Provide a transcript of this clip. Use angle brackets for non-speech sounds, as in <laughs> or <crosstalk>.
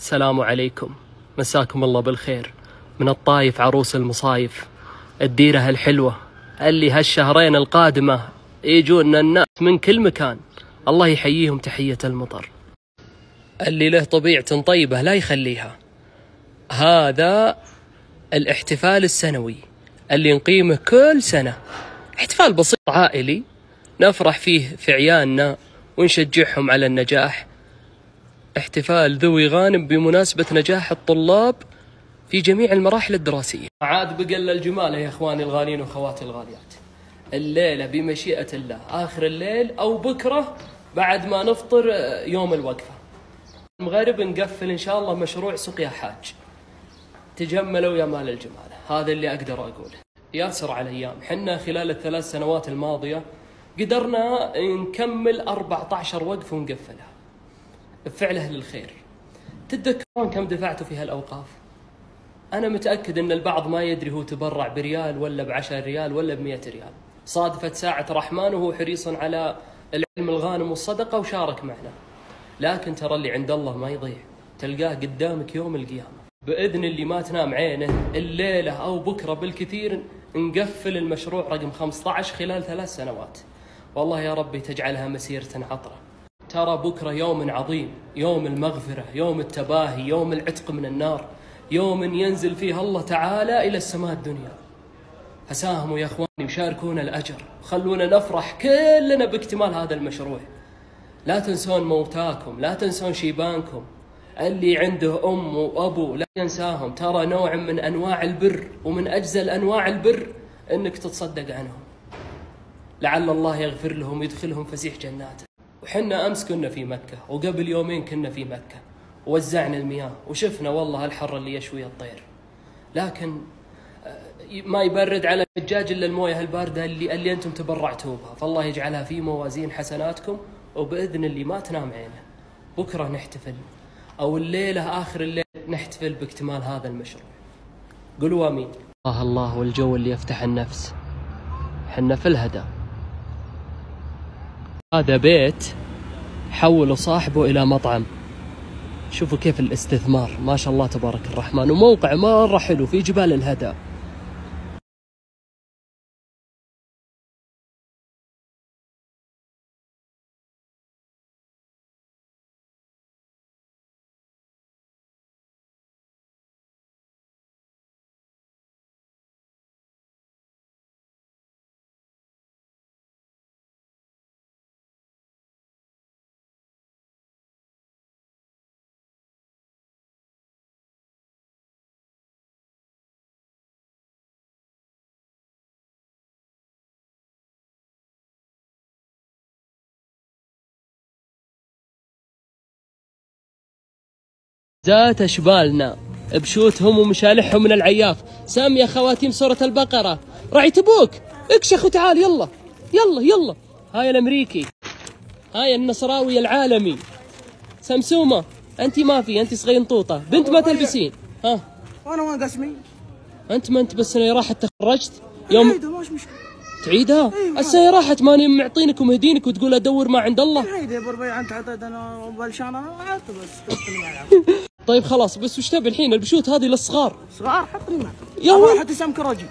السلام عليكم. مساكم الله بالخير. من الطايف عروس المصايف. الديرة الحلوة. اللي هالشهرين القادمة يجون الناس من كل مكان. الله يحييهم تحية المطر. اللي له طبيعة طيبة لا يخليها. هذا الاحتفال السنوي. اللي نقيمه كل سنة. احتفال بسيط. عائلي. نفرح فيه في عيالنا ونشجعهم على النجاح. احتفال ذوي غانم بمناسبة نجاح الطلاب في جميع المراحل الدراسية. عاد بقل الجمال يا إخواني الغالين وأخواتي الغاليات. الليلة بمشيئة الله. آخر الليل أو بكرة بعد ما نفطر آه، يوم الوقفة. المغرب نقفل إن شاء الله مشروع سقيا حاج. تجملوا يا مال الجمال. هذا اللي أقدر أقوله. ياسر على الأيام حنا خلال الثلاث سنوات الماضية قدرنا نكمل 14 وقفة ونقفلها. بفعله للخير تتذكرون كم دفعتوا في هالأوقاف؟ أنا متأكد أن البعض ما يدري هو تبرع بريال ولا بعشر ريال ولا بمئة ريال. صادفت ساعة رحمن وهو حريص على العلم الغانم والصدقة وشارك معنا. لكن ترى اللي عند الله ما يضيع. تلقاه قدامك يوم القيامة. بإذن اللي ما تنام عينه الليلة أو بكرة بالكثير نقفل المشروع رقم 15 خلال ثلاث سنوات. والله يا ربي تجعلها مسيرة عطرة. ترى بكرة يوم عظيم يوم المغفرة يوم التباهي يوم العتق من النار يوم ينزل فيه الله تعالى إلى السماء الدنيا. فساهموا يا إخواني وشاركونا الأجر. خلونا نفرح كلنا باكتمال هذا المشروع. لا تنسون موتاكم لا تنسون شيبانكم. اللي عنده أم وأبو لا ينساهم. ترى نوع من أنواع البر ومن أجزل أنواع البر إنك تتصدق عنهم. لعل الله يغفر لهم ويدخلهم فسيح جناته. وحنا أمس كنا في مكة وقبل يومين كنا في مكة ووزعنا المياه وشفنا والله الحر اللي يشوي الطير لكن ما يبرد على الحجاج إلا الموية الباردة اللي اللي أنتم تبرعتوا بها، فالله يجعلها في موازين حسناتكم وبإذن اللي ما تنام عينه. بكرة نحتفل أو الليلة آخر الليل نحتفل باكتمال هذا المشروع. قولوا آمين. الله الله والجو اللي يفتح النفس. حنا في الهدى. هذا بيت حوله صاحبه إلى مطعم. شوفوا كيف الاستثمار. ما شاء الله تبارك الرحمن. وموقع مرة حلو في جبال الهدى زات أشبالنا. بشوتهم ومشالحهم من العياف. سامية خواتيم سورة البقرة. راعي تبوك اكشخ وتعال يلا. يلا يلا. هاي الأمريكي. هاي النصراوي العالمي. سمسومة أنت ما في أنت صغينطوطة بنت ما تلبسين. ها. وأنا وين قسمي؟ أنت ما أنت بس سنة راحت تخرجت؟ يوم تعيدها؟ إيه، السنة راحت ماني معطينك ومهدينك وتقول أدور ما عند الله؟ عيده يا بربي أنت عطيت أنا بلشان أنا بس. <laughs> طيب خلاص بس وش تبي الحين؟ البشوت هذه للصغار. صغار حطني معك يا ولد. حتى سمك رجل